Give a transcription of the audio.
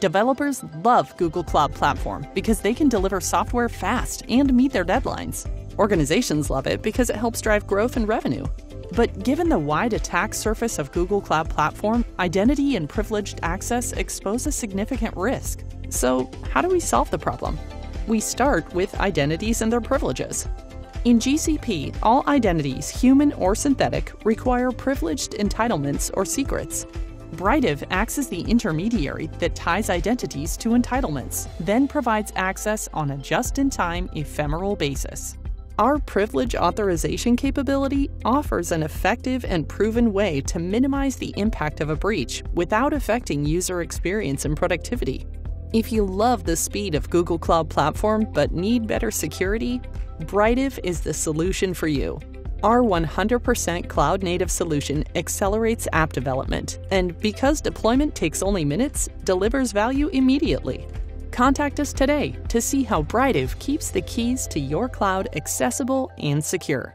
Developers love Google Cloud Platform because they can deliver software fast and meet their deadlines. Organizations love it because it helps drive growth and revenue. But given the wide attack surface of Google Cloud Platform, identity and privileged access expose a significant risk. So, how do we solve the problem? We start with identities and their privileges. In GCP, all identities, human or synthetic, require privileged entitlements or secrets. Britive acts as the intermediary that ties identities to entitlements, then provides access on a just in time, ephemeral basis. Our privilege authorization capability offers an effective and proven way to minimize the impact of a breach without affecting user experience and productivity. If you love the speed of Google Cloud Platform but need better security, Britive is the solution for you. Our 100% cloud native solution accelerates app development, and because deployment takes only minutes, delivers value immediately. Contact us today to see how Britive keeps the keys to your cloud accessible and secure.